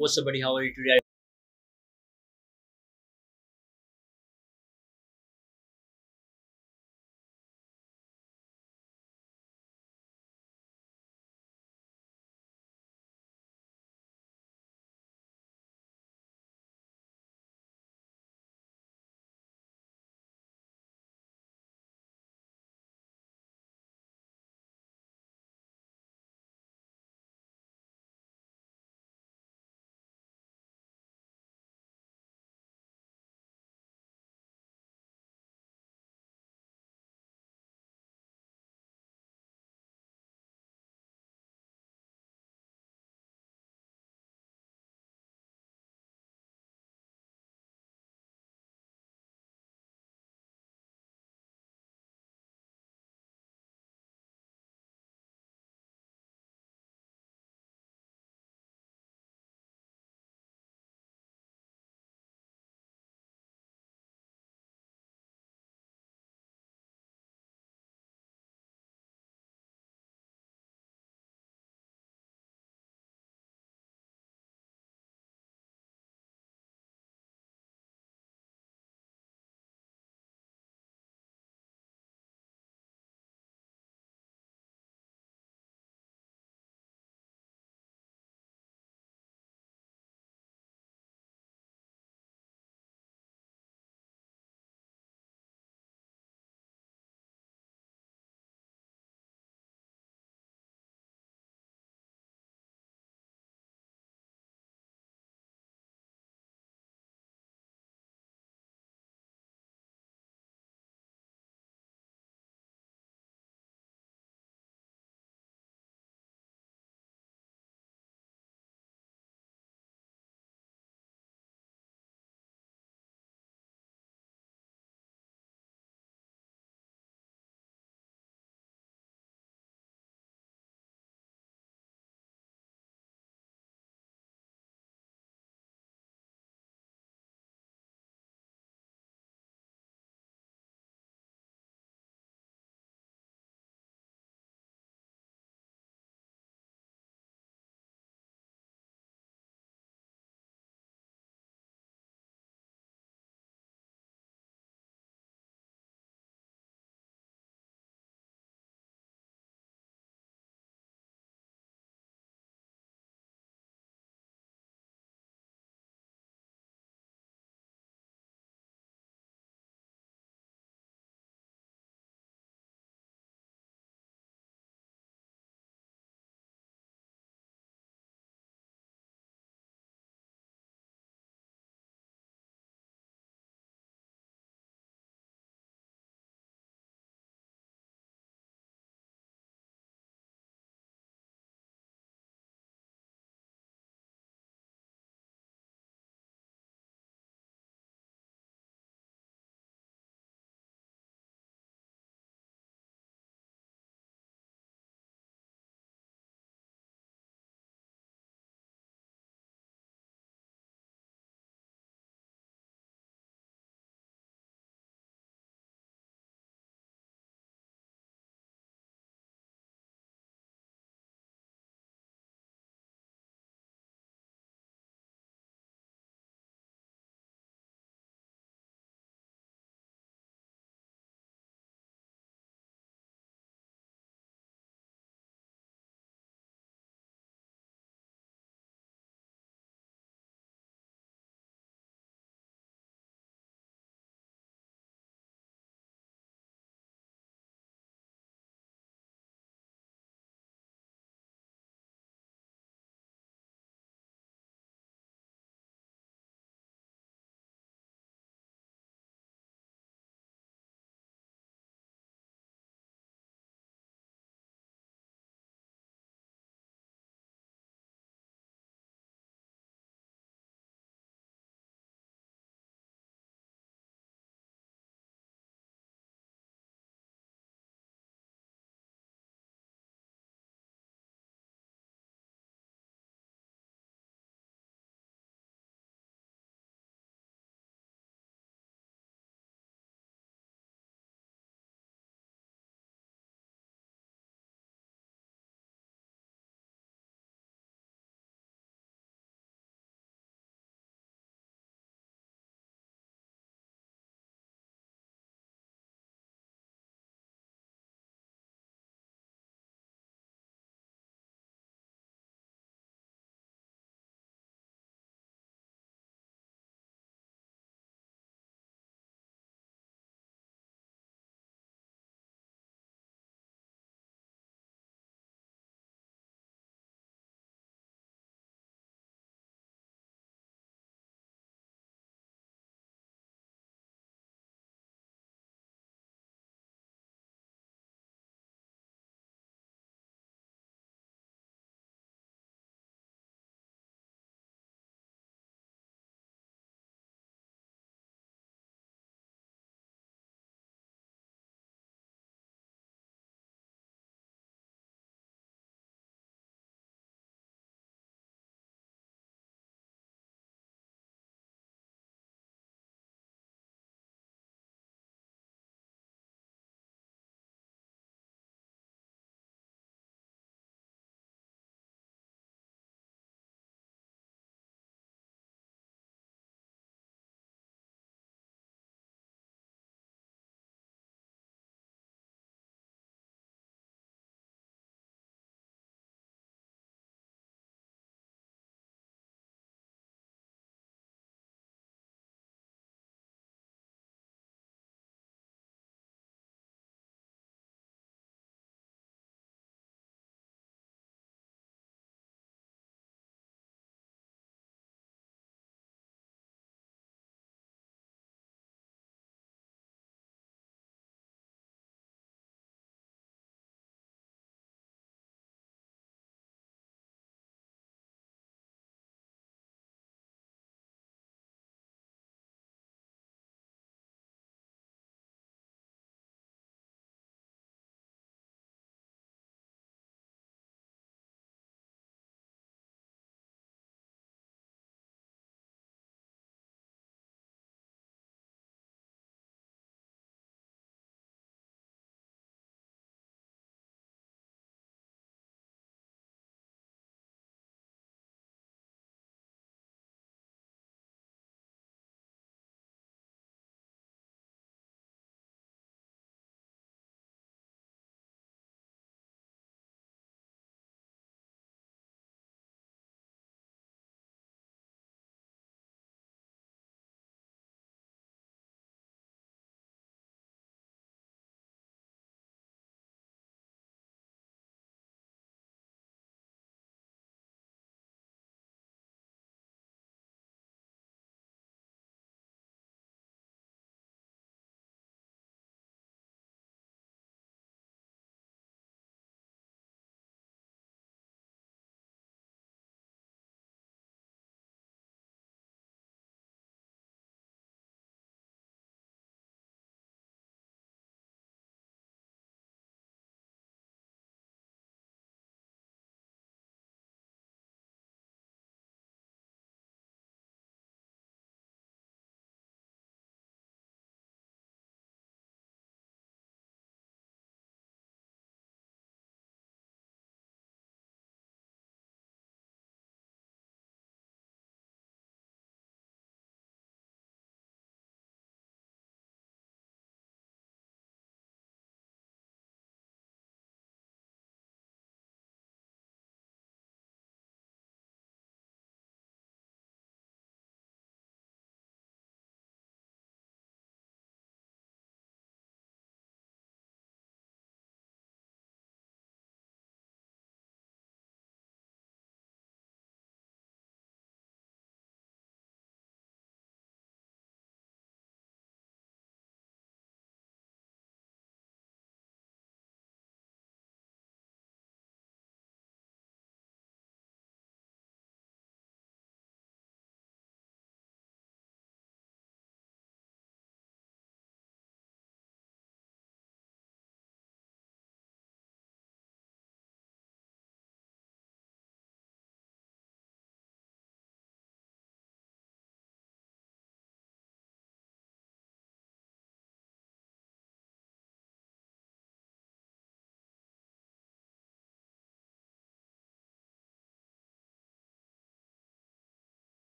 what's up how are you today?